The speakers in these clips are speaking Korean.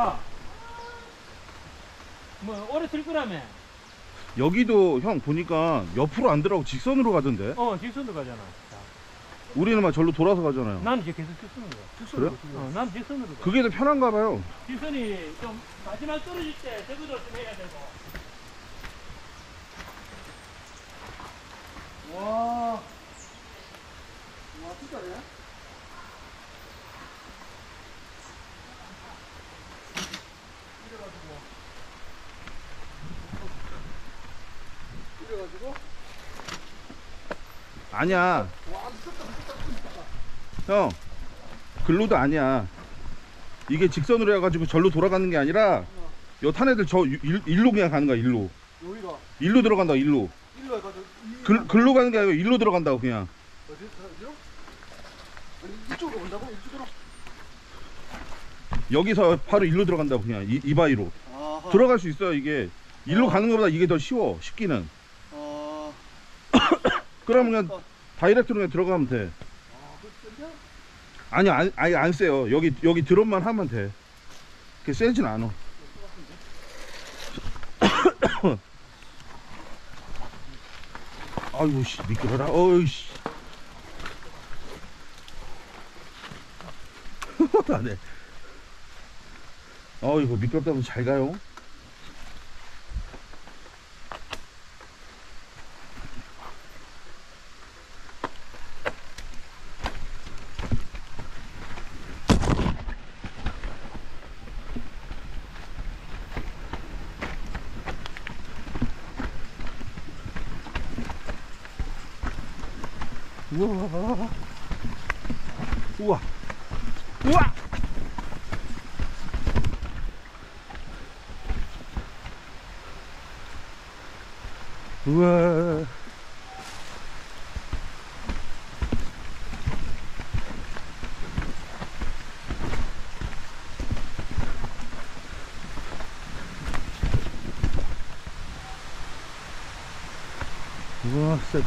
봐. 뭐 오래 쓸 거라며. 여기도 형 보니까 옆으로 안 들어가고 직선으로 가던데. 어 직선도 가잖아. 자, 우리는 막 절로 돌아서 가잖아요. 나는 이제 계속 직선으로 가. 그래요? 어, 난 직선으로 가. 그게 더 편한가 봐요. 직선이 좀 마지막 떨어질 때 저거도 좀 해야 되고. 와. 와, 진짜네. 이래가지고. 아니야. 와, 미쳤다, 미쳤다, 미쳤다. 형. 글로도 아니야. 이게 직선으로 해가지고 절로 돌아가는 게 아니라 요 탄애들 저 일, 일로 그냥 가는 거야 일로. 여기가 일로 들어간다 일로. 일로 해가지고. 이- 글, 글로 가는 게 아니고 일로 들어간다고 그냥. 어디, 어디요? 아니, 이쪽으로 온다고? 이쪽으로? 여기서 바로 일로 들어간다고 그냥 이, 이 바위로. 아하. 들어갈 수 있어요 이게. 일로 어. 가는 것보다 이게 더 쉬워 쉽기는. 어. 그러면 그냥 어. 다이렉트로 그냥 들어가면 돼. 아, 그렇게 아니 안, 아니 안 세요. 여기 여기 드롭만 하면 돼. 그게 세진 않아. 아이고 씨 미끄러라. 어이씨. 안해. 어이구 미끄럽다면 잘 가요. 우와. 우와. 우와. 우와. 우와, 세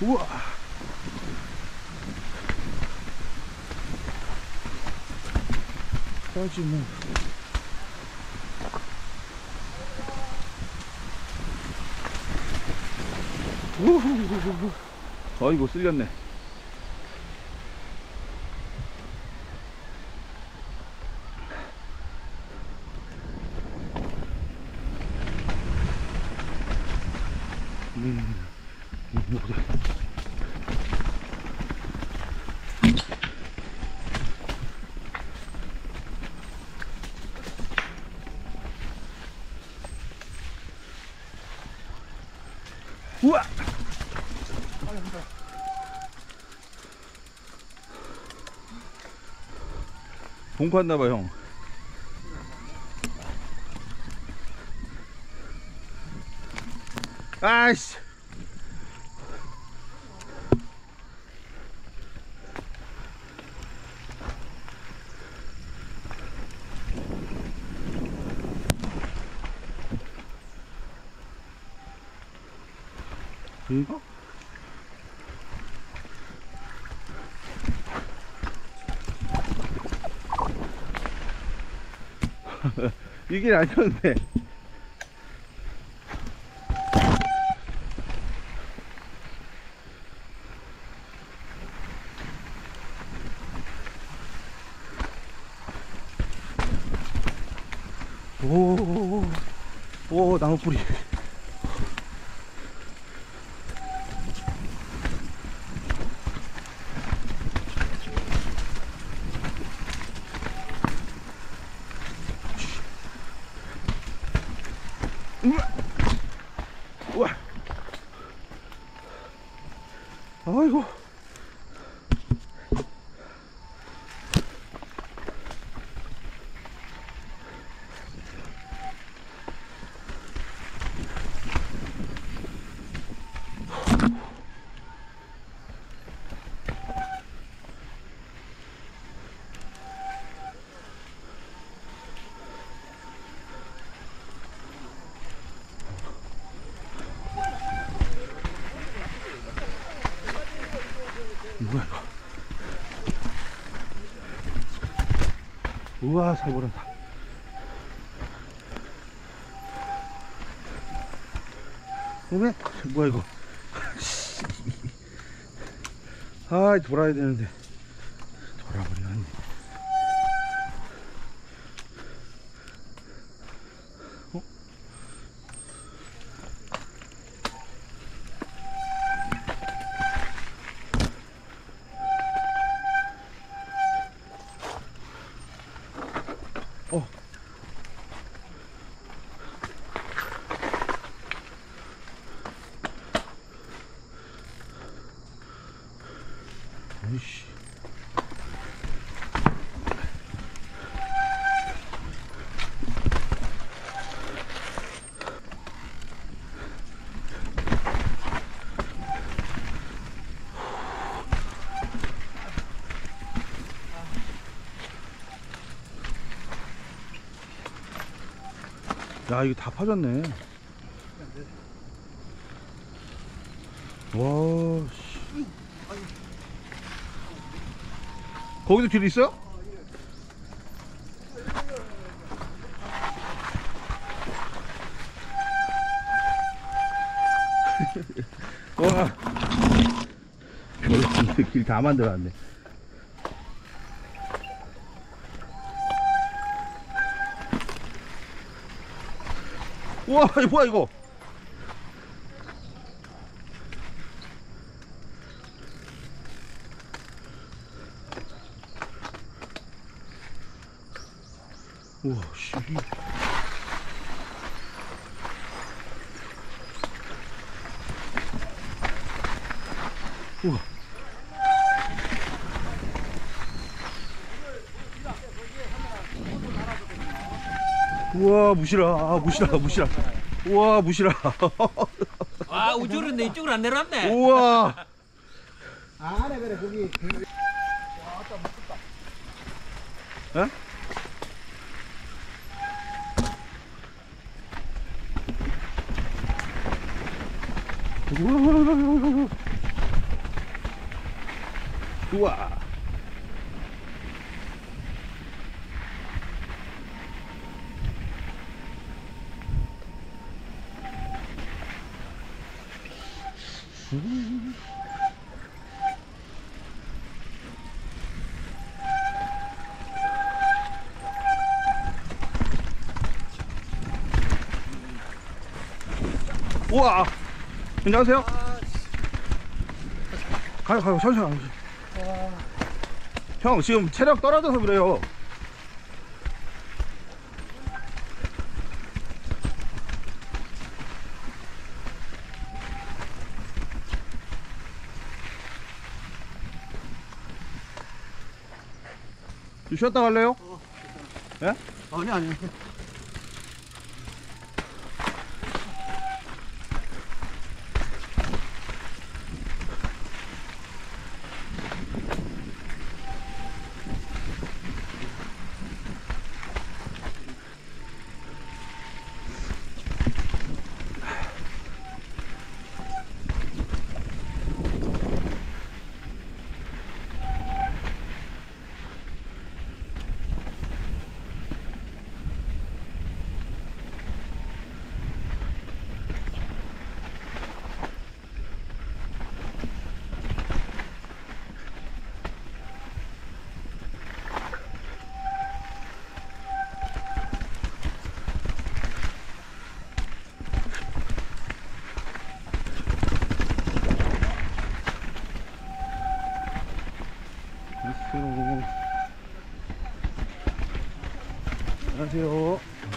우와. 빠지네. 우후후후후. 어이구 쓸렸네. 음, 뭐래. 우와! 봉고 왔나봐 형. 아이씨. 이거? 이게 아니었는데. 오, 오, 나무뿌리. 우와 살벌하다. 오메 뭐야 이거? 아 돌아야 되는데 야 이거 다 파졌네 와 씨. 거기도 길 있어요? 와 길다 만들어놨네 우와 이거 뭐야 이거? 우와 씨. 우와 우와 무시라 아, 무시라 무시라 우와 무시라 아 우주로 내 이쪽으로 안 내려왔네. 우와 안에 그래 거기 에? 우와. 우와. 우와. 안녕하세요. 가요, 가요, 천천히. 형, 지금 체력 떨어져서 그래요. 쉬었다 갈래요? 예? 아니 아니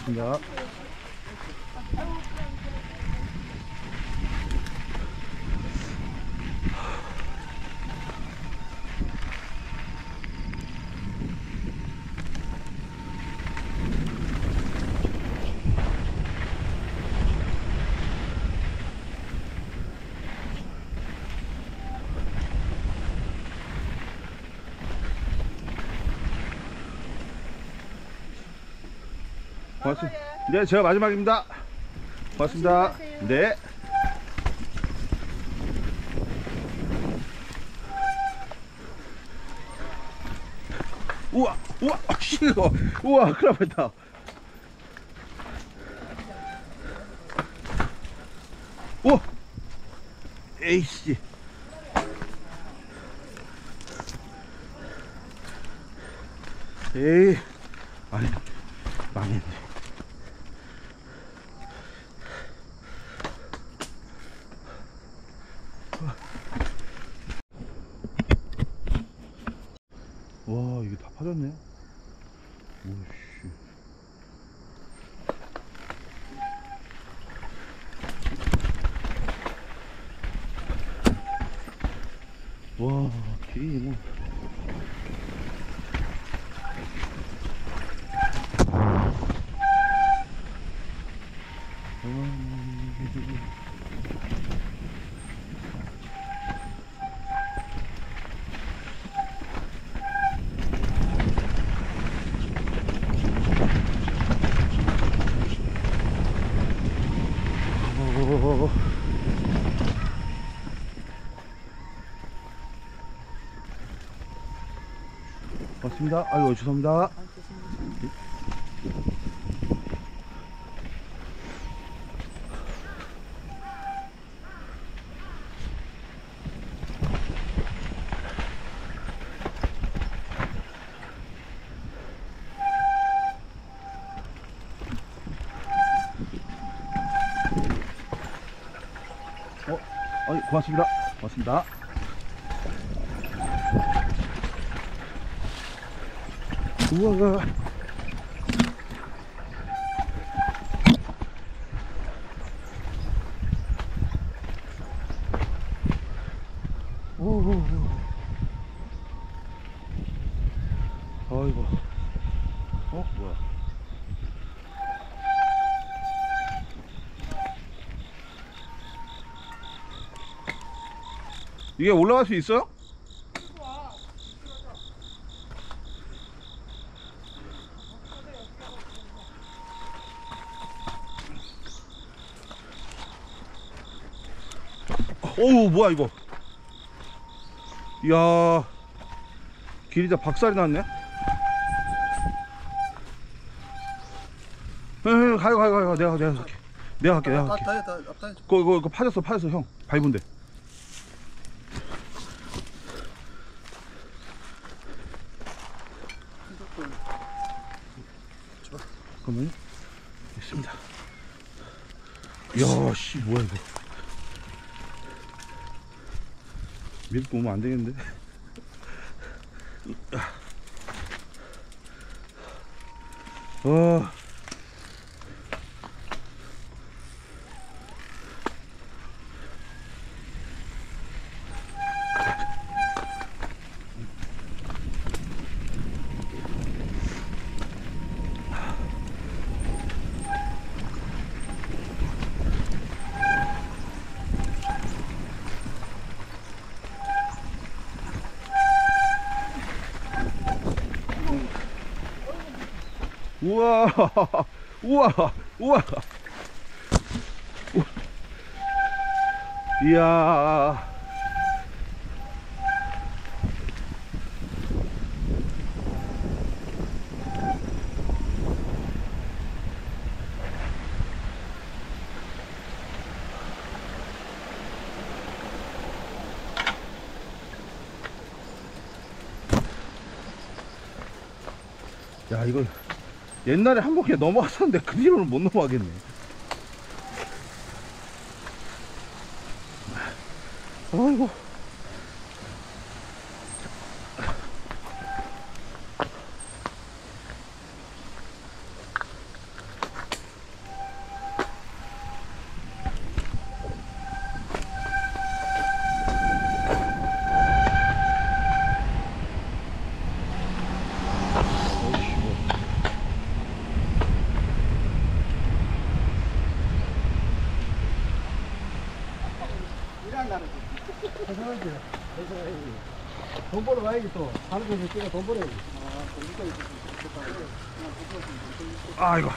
안녕 고맙습니다. 네, 제가 마지막입니다. 고맙습니다. 네. 우와 우와 씨 우와 큰일 났다 우와 에이씨 에이 아니 망했네 와 이게 다 파졌네? 오씨 와 길이 뭐 어... 맞습니다. 아유 죄송합니다. 어, 고맙습니다. 고맙습니다. 우와. 어? 이게 올라갈 수 있어요? 어우 뭐야 이거? 이야 길이 다. 박살이 났네? 에 가요 가요 가요. 내가 내가 갈게. 내가 갈게 내가 갈게. 다 좀. 그거 그거 파졌어 파졌어 형. 밟은데. 잠깐만요. 있습니다. 이야 씨 뭐야 이거 밀고 오면 안 되겠는데? 어 우와 우와 우와. 우- 이야. 야 이거 옛날에 한 번 그냥 넘어갔었는데 그 뒤로는 못 넘어가겠네. 어이씨, 뭐. 일한 나는 해서야지. 해서야지. 와야지 또. 하는 거 찍어 돈 벌어야지. 아, 아이고.